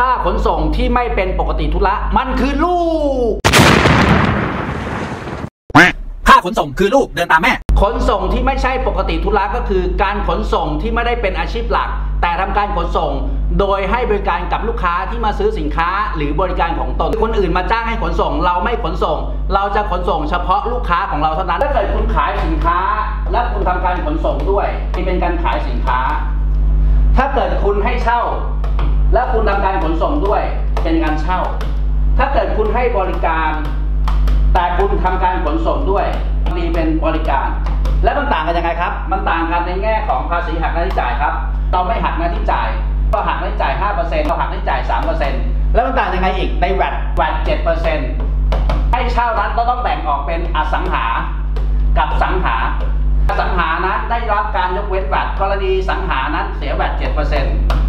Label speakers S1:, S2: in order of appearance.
S1: ค่าขนส่งที่ไม่เป็นปกติธุระมันคือลูก
S2: ค่าขนส่งคือลูกเดินตามแม่
S1: ขนส่งที่ไม่ใช่ปกติธุระก็คือ การขนส่งที่ไม่ได้เป็นอาชีพหลัก แต่ทำการขนส่ง โดยให้บริการกับลูกค้าที่มาซื้อสินค้าหรือบริการของตนคนอื่นมาจ้างให้ขนส่ง เราไม่ขนส่ง เราจะขนส่งเฉพาะลูกค้าของเราเท่านั้นถ้าเกิดคุณขายสินค้า และคุณทำการขนส่งด้วยนี่เป็นการขายสินค้า ถ้าเกิดคุณให้เช่า และคุณทำการขนส่งด้วยเป็นการเช่า ถ้าเกิดคุณให้บริการ แต่คุณทำการขนส่งด้วยมีเป็นบริการ และมันต่างกันยังไงครับ มันต่างกันในแง่ของภาษีหักหน้าที่จ่ายครับ เราไม่หักหน้าที่จ่ายก็หักหน้าที่จ่าย 5%เราหักหน้าที่จ่าย 3%แล้วมันต่างยังไงอีกในแวดแวด7%ให้เช่านั้นก็ต้องแบ่งออกเป็นอสังหา กับสังหาสังหานั้นได้รับการยกเว้นแวดกรณีสังหานั้นเสียแวดเสียแวด7%